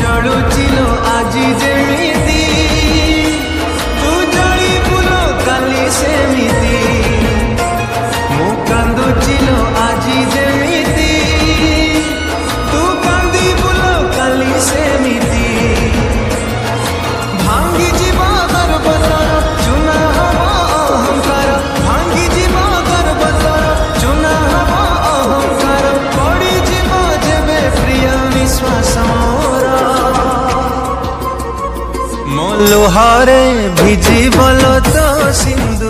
জড়ুছ मोलोहारे भिजी बोलो तो सिंधु